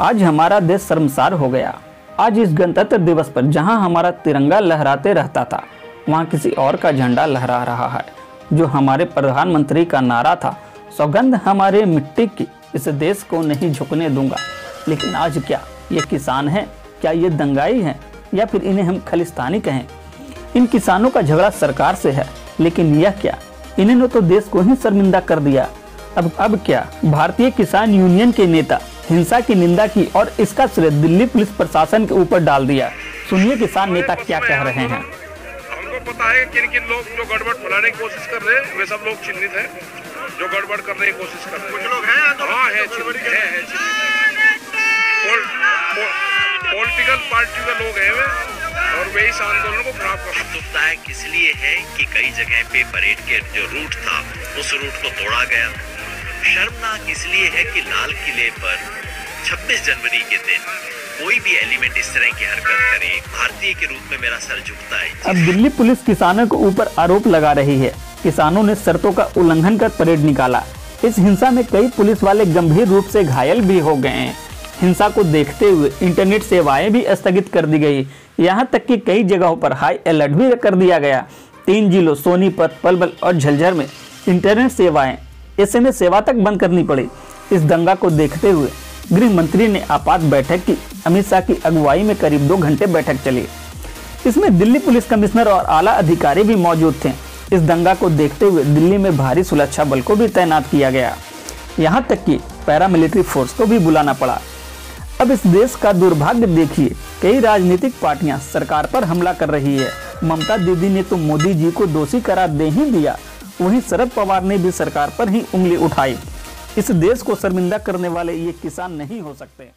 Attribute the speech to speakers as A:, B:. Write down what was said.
A: आज हमारा देश शर्मसार हो गया। आज इस गणतंत्र दिवस पर जहाँ हमारा तिरंगा लहराते रहता था, वहाँ किसी और का झंडा लहरा रहा है, जो हमारे प्रधानमंत्री का नारा था। सौगंध हमारे मिट्टी की, इस देश को नहीं झुकने दूँगा। लेकिन आज क्या ये किसान हैं? क्या ये दंगाई हैं? या फिर इन्हें हम खलिस्तानी कहें? इन किसानों का झगड़ा सरकार से है, लेकिन यह क्या? इन्होंने तो देश को ही शर्मिंदा कर दिया। अब अब क्या? भारतीय किसान यूनियन के नेता हिंसा की निंदा की और इसका श्रेय दिल्ली पुलिस प्रशासन के ऊपर डाल दिया। सुनिए किसान नेता क्या कह रहे हैं।
B: हमको पता है किन किन लोग जो गड़बड़ फैलाने की कोशिश कर रहे हैं वे सब लोग चिन्हित हैं जो गड़बड़ करने की कोशिश कर रहे हैं। कुछ लोग हैं हाँ है है, है पॉलिटिकल पार्टी के लोग हैं वे और वे इस आंदोलन को खराब कर रहे हैं।
C: इसलिए है कि कई जगह पे परेड के जो रूट था उस रूट को तोड़ा गया शर्मनाक इसलिए है कि लाल किले पर 26 जनवरी के दिन कोई भी एलिमेंट इस तरह की हरकत करे, भारतीय के रूप में मेरा सर झुकता है।
A: अब दिल्ली पुलिस किसानों के ऊपर आरोप लगा रही है। किसानों ने शर्तों का उल्लंघन कर परेड निकाला। इस हिंसा में कई पुलिस वाले गंभीर रूप से घायल भी हो गए हैं। हिंसा को देखते हुए इंटरनेट सेवाएँ भी स्थगित कर दी गई। यहाँ तक कि कई जगहों पर हाई अलर्ट भी कर दिया गया। तीन जिलों, सोनीपत, पलवल और झलझर में इंटरनेट सेवाएँ एसएमएस सेवा तक बंद करनी पड़ी। इस दंगा को देखते हुए गृह मंत्री ने आपात बैठक की। अमित शाह की अगुवाई में करीब दो घंटे बैठक चली। इसमें दिल्ली पुलिस कमिश्नर और आला अधिकारी भी मौजूद थे। इस दंगा को देखते हुए दिल्ली में भारी सुरक्षा बल को भी तैनात किया गया। यहाँ तक कि पैरामिलिट्री फोर्स को भी बुलाना पड़ा। अब इस देश का दुर्भाग्य देखिए, कई राजनीतिक पार्टियाँ सरकार पर हमला कर रही है। ममता दीदी ने तो मोदी जी को दोषी करार दे ही दिया। वहीं शरद पवार ने भी सरकार पर ही उंगली उठाई। इस देश को शर्मिंदा करने वाले ये किसान नहीं हो सकते।